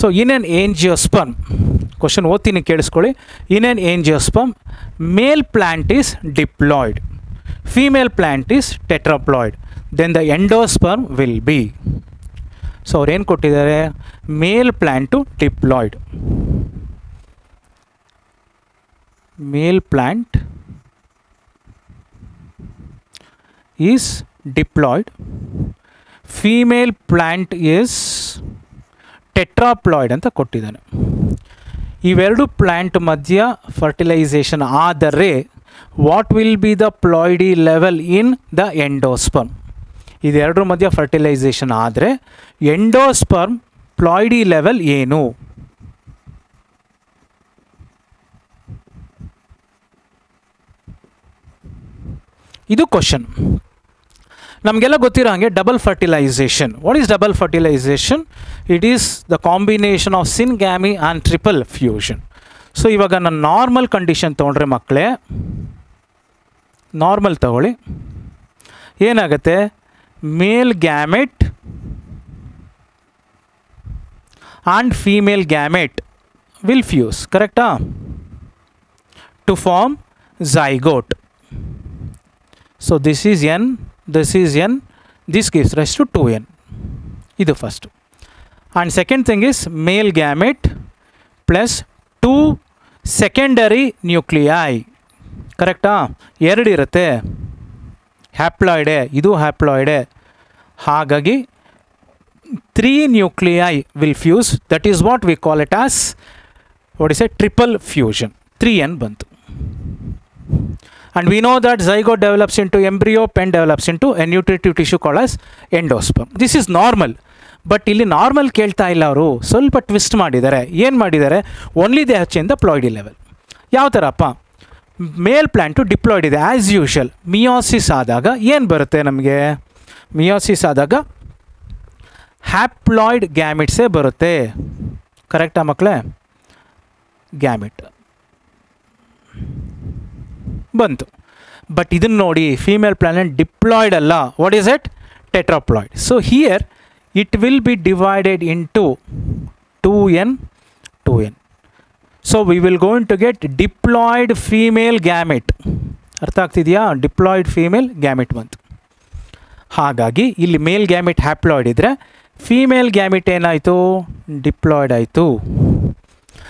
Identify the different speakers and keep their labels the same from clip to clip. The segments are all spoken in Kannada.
Speaker 1: So in n angiosperm question ಓದ್ತೀನಿ ಕೇಳಿಸ್ಕೊಳ್ಳಿ. In n angiosperm male plant is diploid female plant is tetraploid then the endosperm will be so ಅವ್ರೇನು ಕೊಟ್ಟಿದ್ದಾರೆ? Male plant diploid male plant is diploid female plant is tetraploid ಅಂತ ಕೊಟ್ಟಿದ್ದಾನೆ. ಇವೆರಡು ಪ್ಲ್ಯಾಂಟ್ ಮಧ್ಯ ಫರ್ಟಿಲೈಸೇಷನ್ ಆದರೆ what will be the ploidy level in the endosperm ಇದೆರಡರ ಮಧ್ಯ ಫರ್ಟಿಲೈಸೇಷನ್ ಆದರೆ ಎಂಡೋಸ್ಪರ್ಮ್ ಪ್ಲಾಯ್ಡಿ ಲೆವೆಲ್ ಏನು? ಇದು ಕ್ವಶನ್ ನಮಗೆಲ್ಲ ಗೊತ್ತಿರೋ ಹಾಗೆ double fertilisation what is double fertilisation it is the combination of syngamy and triple fusion so ಇವಾಗ ನಾನು ನಾರ್ಮಲ್ ಕಂಡೀಷನ್ ತೊಗೊಂಡ್ರೆ ಮಕ್ಕಳೇ ನಾರ್ಮಲ್ ತಗೊಳ್ಳಿ. ಏನಾಗುತ್ತೆ? Male gamete and female gamete will fuse ಕರೆಕ್ಟಾ to form zygote. So this is n this is n this gives rise to two n ಇದು first and second thing is male gamete plus two secondary nuclei ಕರೆಕ್ಟಾ ಎರಡಿರುತ್ತೆ ಹ್ಯಾಪ್ಲಾಯ್ಡೆ ಇದು ಹ್ಯಾಪ್ಲಾಯ್ಡೆ ಹಾಗಾಗಿ three nuclei will fuse that is what we call it as what is a triple fusion three n ಬಂತು. And we know that zygote develops into embryo, pen develops into a nutritive tissue called as endosperm. This is normal. But ಇಲ್ಲಿ ನಾರ್ಮಲ್ ಕೇಳ್ತಾ ಇಲ್ಲ ಅವರು. ಸ್ವಲ್ಪ ಟ್ವಿಸ್ಟ್ ಮಾಡಿದ್ದಾರೆ ಏನು ಮಾಡಿದ್ದಾರೆ ಓನ್ಲಿ ದೇ ಹಚ್ಚಿಂದ ಪ್ಲಾಯ್ಡಿ ಲೆವೆಲ್ ಯಾವ ಥರಪ್ಪ ಮೇಲ್ ಪ್ಲ್ಯಾಂಟು ಡಿಪ್ಲಾಯ್ಡ್ ಇದೆ. ಆ್ಯಸ್ ಯೂಶಲ್ ಮಿಯೋಸಿಸ್ ಆದಾಗ ಏನು ಬರುತ್ತೆ ನಮಗೆ? ಮಿಯೋಸಿಸ್ ಆದಾಗ ಹ್ಯಾಪ್ಲಾಯ್ಡ್ ಗ್ಯಾಮಿಟ್ಸೇ ಬರುತ್ತೆ. ಕರೆಕ್ಟಾ ಮಕ್ಕಳೇ ಗ್ಯಾಮಿಟ್ ಬಂತು. ಬಟ್ ಇದನ್ನು ನೋಡಿ ಫೀಮೇಲ್ ಪ್ಲಾನೆಟ್ ಡಿಪ್ಲಾಯ್ಡ್ ಅಲ್ಲ. What is it tetraploid so here it will be divided into two n two n so we will going to get diploid female gamete ಅರ್ಥ ಆಗ್ತಿದೆಯಾ? ಡಿಪ್ಲಾಯ್ಡ್ ಫೀಮೇಲ್ ಗ್ಯಾಮಿಟ್ ಬಂತು. ಹಾಗಾಗಿ ಇಲ್ಲಿ ಮೇಲ್ ಗ್ಯಾಮಿಟ್ ಹ್ಯಾಪ್ಲಾಯ್ಡ್ ಇದ್ದರೆ ಫೀಮೇಲ್ ಗ್ಯಾಮಿಟ್ ಏನಾಯಿತು? ಡಿಪ್ಲಾಯ್ಡ್ ಆಯಿತು.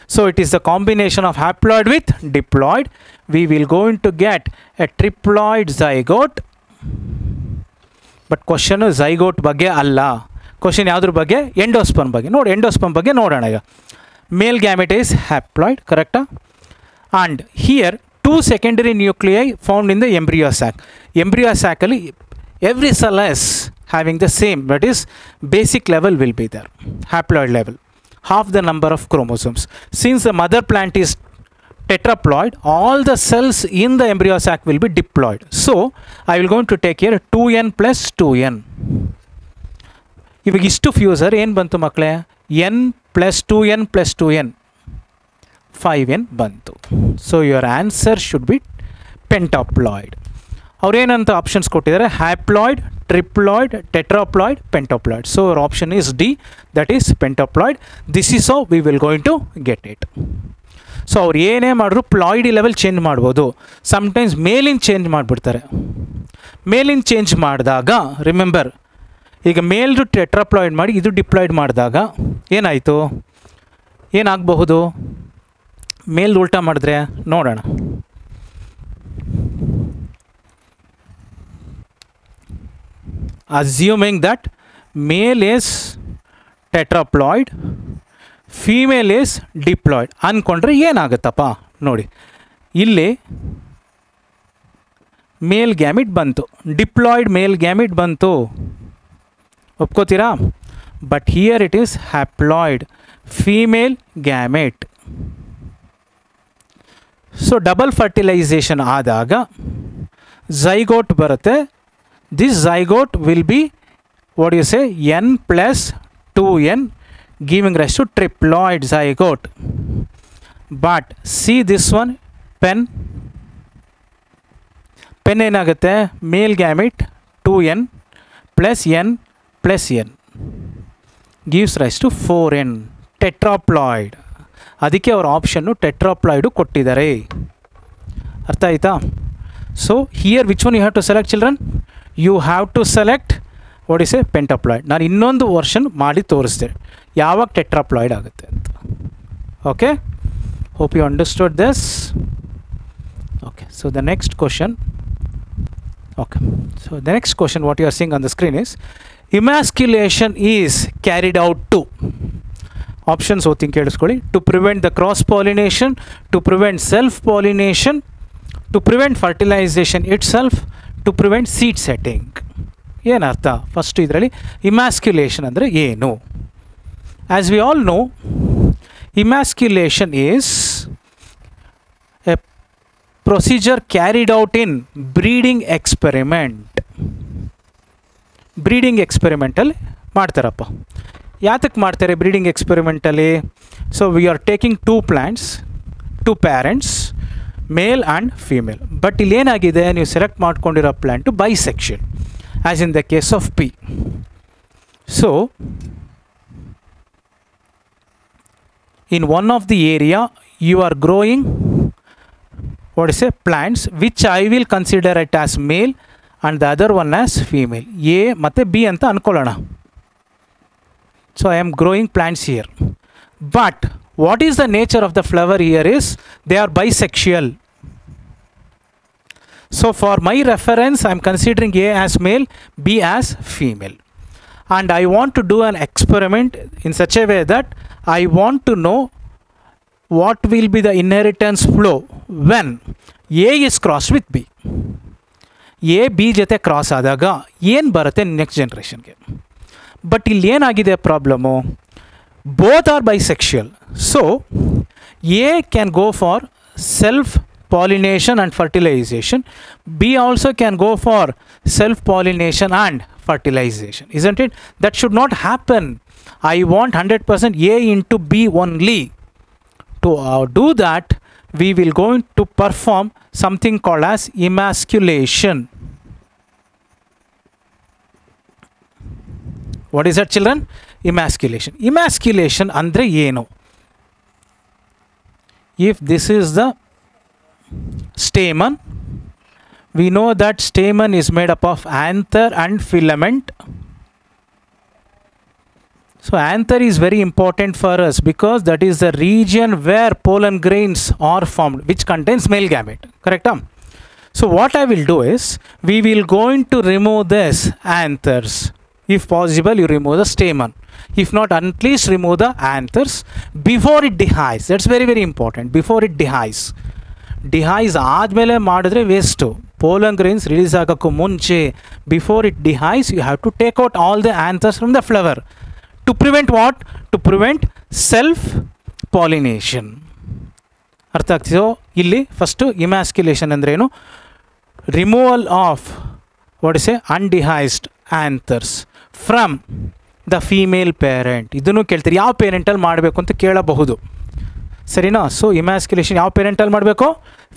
Speaker 1: so it is the combination of haploid with diploid we will going to get a triploid zygote but question zygote ಬಗ್ಗೆ ಅಲ್ಲ ಕ್ವಶನ್ ಯಾವುದ್ರ ಬಗ್ಗೆ ಎಂಡೋಸ್ಪಮ್ ಬಗ್ಗೆ ನೋಡಿ ಎಂಡೋಸ್ಪಮ್ ಬಗ್ಗೆ ನೋಡೋಣ ಈಗ ಮೇಲ್ ಗ್ಯಾಮೆಟ್ ಈಸ್ ಹ್ಯಾಪ್ಲಾಯ್ಡ್ ಕರೆಕ್ಟಾ and here two secondary nuclei found in the embryo sac embryo ಸ್ಯಾಕಲ್ಲಿ every cells having the same that is basic level will be their haploid level half the number of chromosomes. Since the mother plant is tetraploid, all the cells in the embryo sac will be diploid. So, I will going to take here 2n plus 2n. If ಬಂತು ಮಕ್ಕಳೇ n plus two n plus two n five n ಬಂತು so your answer should be pentaploid ಅವ್ರೇನಂತ options ಕೊಟ್ಟಿದ್ದಾರೆ haploid triploid tetraploid pentaploid so our option is D that is pentaploid this is how we will going to get it so ಅವ್ರು ಏನೇ ಮಾಡಿದ್ರು ಪ್ಲಾಯ್ಡಿ ಲೆವೆಲ್ ಚೇಂಜ್ ಮಾಡ್ಬೋದು. ಸಮ್ಟೈಮ್ಸ್ ಮೇಲಿನ ಚೇಂಜ್ ಮಾಡಿಬಿಡ್ತಾರೆ. ಮೇಲಿನ ಚೇಂಜ್ ಮಾಡಿದಾಗ ರಿಮೆಂಬರ್ ಈಗ ಮೇಲ್ದು ಟೆಟ್ರಾಪ್ಲಾಯ್ಡ್ ಮಾಡಿ, ಇದು ಡಿಪ್ಲಾಯ್ಡ್ ಮಾಡಿದಾಗ, ಏನಾಯಿತು? ಏನಾಗಬಹುದು? ಮೇಲ್ ಉಲ್ಟಾ ಮಾಡಿದ್ರೆ ನೋಡೋಣ. Assuming that male is tetraploid female is diploid ಅಂದ್ಕೊಂಡ್ರೆ ಏನಾಗುತ್ತಪ್ಪ? ನೋಡಿ, ಇಲ್ಲಿ ಮೇಲ್ ಗ್ಯಾಮಿಟ್ ಬಂತು. ಡಿಪ್ಲಾಯ್ಡ್ ಮೇಲ್ ಗ್ಯಾಮಿಟ್ ಬಂತು. ಒಪ್ಕೋತೀರಾ? But here it is haploid female gamete so double fertilisation ಆದಾಗ ಝೈಗೋಟ್ ಬರುತ್ತೆ this zygote will be what do you say n plus 2n giving rise to triploid zygote but see this one pen pen ಏನಾಗುತ್ತೆ male gamete 2n plus n plus n gives rise to 4n tetraploid adike ಅವ್ರ option tetraploid ಕೊಟ್ಟಿದ್ದಾರೆ ಅರ್ಥ ಆಯ್ತಾ so here which one you have to select children you have to select what is a pentaploid ನಾನು ಇನ್ನೊಂದು ವರ್ಷನ್ ಮಾಡಿ ತೋರಿಸ್ದೆ ಯಾವಾಗ ಟೆಟ್ರಾಪ್ಲಾಯ್ಡ್ ಆಗುತ್ತೆ ಅಂತ. Okay hope you understood this okay so the next question okay so the next question what you are seeing on the screen is, emasculation is carried out to. Options ಓದ್ತೀನಿ ಕೇಳಿಸ್ಕೊಳ್ಳಿ. To prevent the cross pollination to prevent self pollination to prevent fertilisation itself to prevent seed setting ಏನರ್ಥ? ಫಸ್ಟ್ ಇದರಲ್ಲಿ ಇಮ್ಯಾಸ್ಕ್ಯುಲೇಷನ್ ಅಂದರೆ ಏನು? As we all know emasculation is a procedure carried out in breeding experiment breeding experimentally ಮಾಡ್ತಾರಪ್ಪ. ಯಾತಕ್ಕೆ ಮಾಡ್ತಾರೆ breeding experimentally so we are taking two plants two parents male and female but ಇಲ್ಲಿ ಏನಾಗಿದೆ ನೀವು ಸೆಲೆಕ್ಟ್ ಮಾಡ್ಕೊಂಡಿರೋ plant bisexual as in the case of P so in one of the area you are growing what is say plants which I will consider it as male and the other one as female A ಮತ್ತೆ B ಅಂತ ಅನ್ಕೊಳ್ಳೋಣ so I am growing plants here but What is the nature of the flower here is they are bisexual so for my reference I am considering A as male B as female and I want to do an experiment in such a way that I want to know what will be the inheritance flow when A is crossed with B. A B ಜೊತೆ ಕ್ರಾಸ್ ಆದಾಗ ಏನು ಬರುತ್ತೆ ನೆಕ್ಸ್ಟ್ ಜನ್ರೇಷನ್ಗೆ ಬಟ್ ಇಲ್ಲಿ ಏನಾಗಿದೆ problem both are bisexual. So a can go for self pollination and fertilization. B also can go for self pollination and fertilization isn't it? That should not happen. I want 100% a into b only. To uh, do that we will going to perform something called as emasculation. What is that children? Emasculation. Emasculation andre ಏನು if this is the stamen we know that stamen is made up of anther and filament. So anther is very important for us because that is the region where pollen grains are formed which contains male gamete. Correct huh? so what i will do is we will going to remove this anthers. If possible you remove the stamen if not at least remove the anthers before it dehisces that's very very important. Before it dehisces dehisce ಆದಮೇಲೆ ಮಾಡಿದ್ರೆ ವೇಸ್ಟು ಪೋಲನ್ ಗ್ರೈನ್ಸ್ ರಿಲೀಸ್ ಆಗೋಕ್ಕೂ ಮುಂಚೆ before it dehisce you have to take out all the anthers from the flower to prevent what to prevent self pollination ಅರ್ಥ ಆಗ್ತಿದೋ? ಇಲ್ಲಿ ಫಸ್ಟು ಇಮ್ಯಾಸ್ಕ್ಯುಲೇಷನ್ ಅಂದ್ರೇನು removal of what is a undehisced anthers from the female parent ಇದನ್ನು ಕೇಳ್ತೀರಿ, ಯಾವ ಪೇರೆಂಟಲ್ಲಿ ಮಾಡಬೇಕು ಅಂತ ಕೇಳಬಹುದು. ಸರಿನಾ? ಸೊ ಇಮ್ಯಾಸ್ಕ್ಯುಲೇಷನ್ ಯಾವ ಪೇರೆಂಟಲ್ಲಿ ಮಾಡಬೇಕು?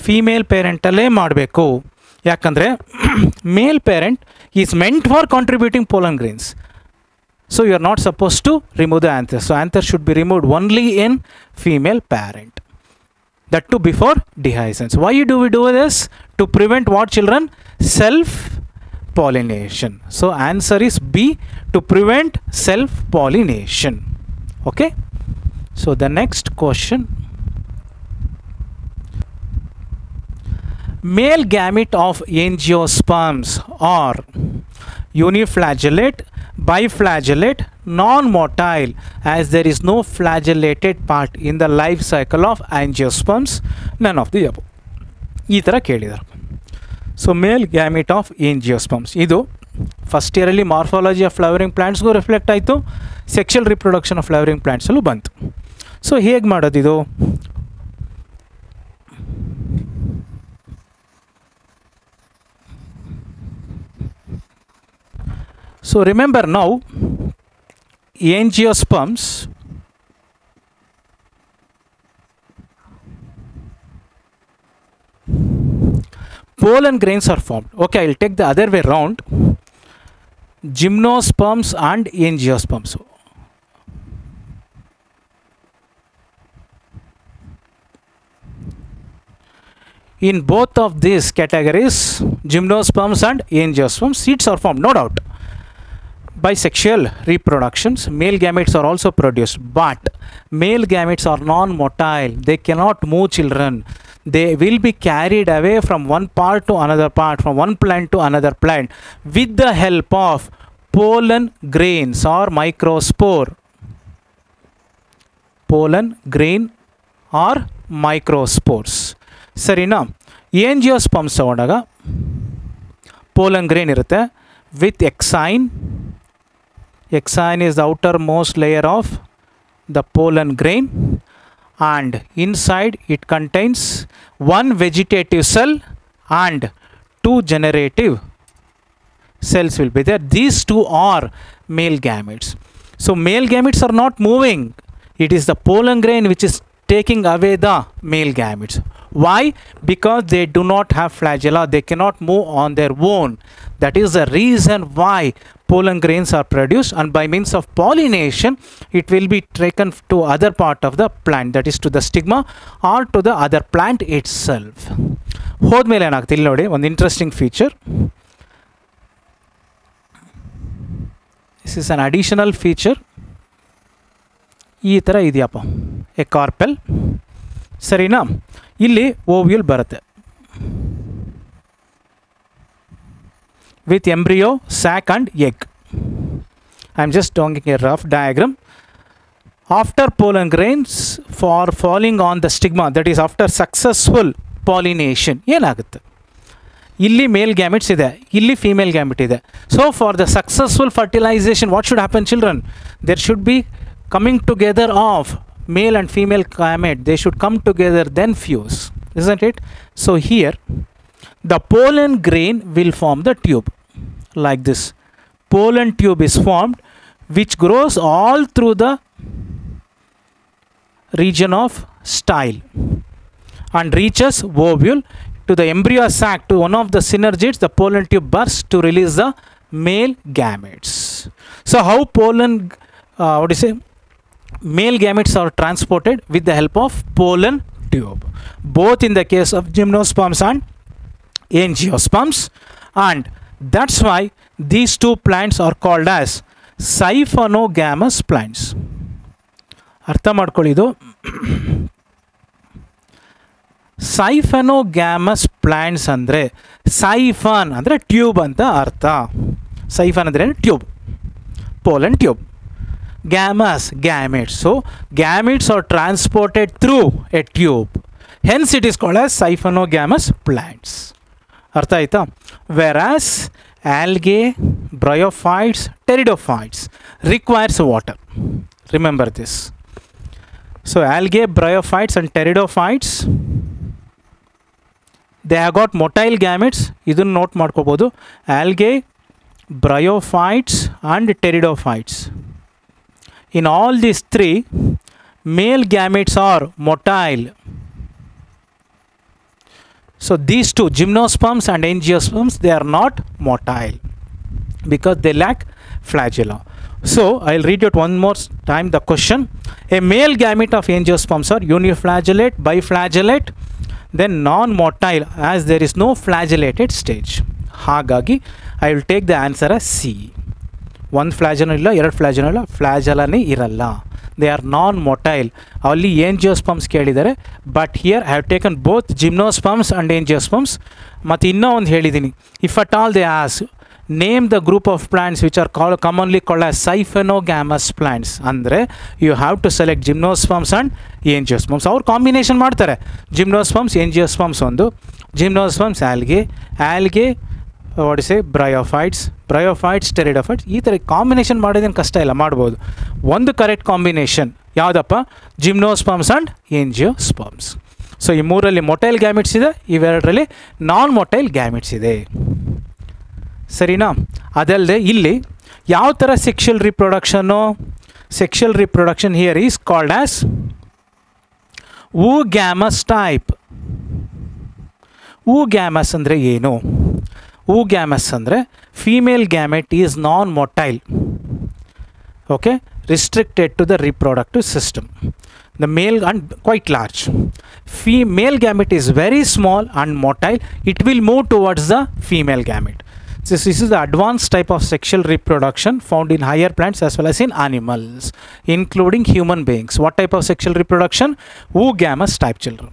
Speaker 1: ಫೀಮೇಲ್ ಪೇರೆಂಟಲ್ಲೇ ಮಾಡಬೇಕು. ಯಾಕಂದರೆ male parent is meant for contributing pollen grains so you are not suppose to remove the anther so anther should be removed only in female parent that too before dehiscence why do we do this to prevent what children self pollination so answer is b to prevent self pollination okay so the next question male gamete of angiosperms are uniflagellate biflagellate non-motile as there is no flagellated part in the life cycle of angiosperms none of the above ಈ ಥರ ಕೇಳಿದ್ದಾರೆ so male gamete of angiosperms ಇದು ಫಸ್ಟ್ ಇಯರಲ್ಲಿ ಮಾರ್ಫಾಲಜಿ ಆಫ್ ಫ್ಲವರಿಂಗ್ ಪ್ಲ್ಯಾಂಟ್ಸ್ಗೂ ರಿಫ್ಲೆಕ್ಟ್ ಆಯಿತು ಸೆಕ್ಷುಯಲ್ ರಿಪ್ರೊಡಕ್ಷನ್ ಆಫ್ ಫ್ಲವರಿಂಗ್ ಪ್ಲಾಂಟ್ಸಲ್ಲೂ ಬಂತು ಸೊ ಹೇಗೆ ಮಾಡೋದಿದು so remember now angiosperms pollen grains are formed. Okay, I will take the other way round. Gymnosperms and angiosperms. In both of these categories, gymnosperms and angiosperms, seeds are formed, no doubt. Bisexual reproductions, male gametes are also produced, but male gametes are non-motile. They cannot move children they will be carried away from one part to another part from one plant to another plant with the help of pollen grains or microspore pollen grain or microspores ಸರಿನಾ ಏಂಜಿಯೋಸ್ಪಮ್ಸ್ ತಗೊಂಡಾಗ ಪೋಲನ್ ಗ್ರೇನ್ ಇರುತ್ತೆ with exine exine is the outermost layer of the pollen grain and inside it contains one vegetative cell and two generative cells will be there. These two are male gametes. So male gametes are not moving. It is the pollen grain which is taking away the male gametes. Why? Because they do not have flagella. They cannot move on their own. That is the reason why pollen grains are produced and by means of pollination it will be taken to other part of the plant that is to the stigma or to the other plant itself. ಹೋದ್ಮೇಲೆ ಏನಾಗುತ್ತೆ ಇಲ್ಲಿ ನೋಡಿ ಒಂದು interesting feature this is an additional feature ಈ ಥರ ಇದೆಯಪ್ಪ ಎ ಕಾರ್ಪೆಲ್ ಸರಿನಾ ಇಲ್ಲಿ ಓವ್ಯೂಲ್ ಬರುತ್ತೆ with embryo sac and egg I am just drawing a rough diagram after pollen grains for falling on the stigma that is after successful pollination ಏನಾಗುತ್ತೆ ಇಲ್ಲಿ ಮೇಲ್ ಗ್ಯಾಮಿಟ್ಸ್ ಇದೆ ಇಲ್ಲಿ ಫೀಮೇಲ್ ಗ್ಯಾಮಿಟ್ ಇದೆ so for the successful fertilization what should happen children there should be coming together of male and female gamete they should come together then fuse isn't it so here the pollen grain will form the tube like this. Pollen tube is formed which grows all through the region of style and reaches ovule to the embryo sac to one of the synergids the pollen tube bursts to release the male gametes. So how pollen uh, what do you say? Male gametes are transported with the help of pollen tube. Both in the case of gymnosperms and angiosperms and that's why these two plants are called as siphonogamous plants ಅರ್ಥ ಮಾಡ್ಕೊಳ್ಳಿ ಇದು ಸೈಫನೋಗ್ಯಾಮಸ್ ಪ್ಲ್ಯಾಂಟ್ಸ್ ಅಂದರೆ ಸೈಫನ್ ಅಂದರೆ ಟ್ಯೂಬ್ ಅಂತ ಅರ್ಥ ಸೈಫನ್ ಅಂದರೆ tube pollen tube gamas gametes so gametes are transported through a tube hence it is called as siphonogamous plants ಅರ್ಥ ಆಯ್ತಾ whereas algae bryophytes pteridophytes requires water remember this so algae bryophytes and pteridophytes they have got motile gametes ಇದನ್ನು ನೋಟ್ ಮಾಡ್ಕೋಬೋದು algae bryophytes and pteridophytes in all these three male gametes are motile so these two gymnosperms and angiosperms they are not motile because they lack flagella so i'll read it one more time the question a male gamete of angiosperms are uniflagellate biflagellate then non-motile as there is no flagellated stage ಹಾಗಾಗಿ I will take the answer uh C ಒಂದು ಫ್ಲಾಜನೂ ಇಲ್ಲ ಎರಡು ಫ್ಲಾಜನೂ ಇಲ್ಲ ಫ್ಲಾಜಲನೇ ಇರಲ್ಲ ದೇ ಆರ್ ನಾನ್ ಮೊಟೈಲ್ ಅಲ್ಲಿ ಏಂಜಿಯೋಸ್ಪಮ್ಸ್ ಕೇಳಿದ್ದಾರೆ. But here have taken both gymnosperms and angiosperms ಮತ್ತು ಇನ್ನೂ ಒಂದು ಹೇಳಿದ್ದೀನಿ. If at all they as name the group of plants which are call commonly called as siphonogamous plants ಅಂದರೆ you have to select gymnosperms and angiosperms ಅವ್ರು ಕಾಂಬಿನೇಷನ್ ಮಾಡ್ತಾರೆ. ಜಿಮ್ನೋಸ್ಪಮ್ಸ್ ಏನ್ಜಿಯೋಸ್ಪಮ್ಸ್ ಒಂದು. Gymnosperms algae algae what is a bryophytes bryophytes pteridophytes ಈ ಥರ ಕಾಂಬಿನೇಷನ್ ಮಾಡೋದೇನು ಕಷ್ಟ ಇಲ್ಲ, ಮಾಡ್ಬೋದು. ಒಂದು ಕರೆಕ್ಟ್ ಕಾಂಬಿನೇಷನ್ ಯಾವುದಪ್ಪ? ಜಿಮ್ನೋಸ್ಪಮ್ಸ್ ಆ್ಯಂಡ್ ಏಂಜಿಯೋಸ್ಪಮ್ಸ್ ಸೊ ಈ ಮೂರಲ್ಲಿ ಮೊಟೈಲ್ ಗ್ಯಾಮಿಟ್ಸ್ ಇದೆ, ಇವೆರಡರಲ್ಲಿ ನಾನ್ ಮೊಟೈಲ್ ಗ್ಯಾಮಿಟ್ಸ್ ಇದೆ. ಸರಿನಾ? ಅದಲ್ಲದೆ ಇಲ್ಲಿ ಯಾವ ಥರ sexual reproduction sexual reproduction here is called as oogamous type oogamous ಅಂದರೆ ಏನು? ಹೂ ಗ್ಯಾಮಸ್ ಅಂದರೆ female gamete is non motile okay restricted to the reproductive system the male and quite large female gamete is very small and motile it will move towards the female gamete so this is the advanced type of sexual reproduction found in higher plants as well as in animals including human beings what type of sexual reproduction oogamous type children